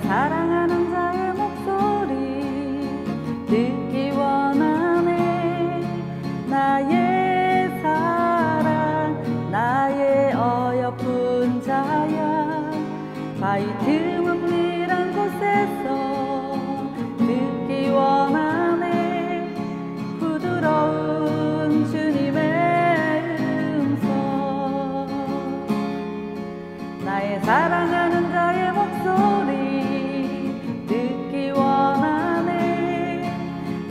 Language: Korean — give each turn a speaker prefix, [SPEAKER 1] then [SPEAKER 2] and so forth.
[SPEAKER 1] 사랑하는 자의 목소리 듣기 원하네. 나의 사랑 나의 어여쁜 자야. 바위 드문이란 곳에서 듣기 원하네. 부드러운 주님의 음성. 나의 사랑하는